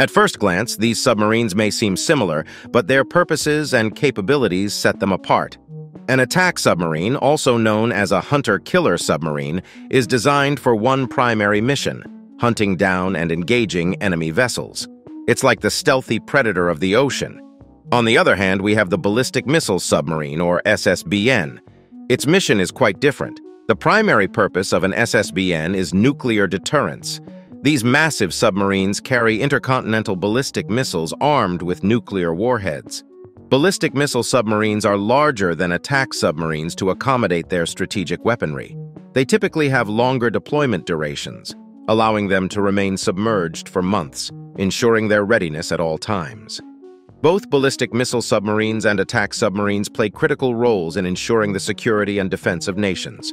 At first glance, these submarines may seem similar, but their purposes and capabilities set them apart. An attack submarine, also known as a hunter-killer submarine, is designed for one primary mission, hunting down and engaging enemy vessels. It's like the stealthy predator of the ocean. On the other hand, we have the Ballistic Missile Submarine, or SSBN. Its mission is quite different. The primary purpose of an SSBN is nuclear deterrence. These massive submarines carry intercontinental ballistic missiles armed with nuclear warheads. Ballistic missile submarines are larger than attack submarines to accommodate their strategic weaponry. They typically have longer deployment durations, allowing them to remain submerged for months, ensuring their readiness at all times. Both ballistic missile submarines and attack submarines play critical roles in ensuring the security and defense of nations.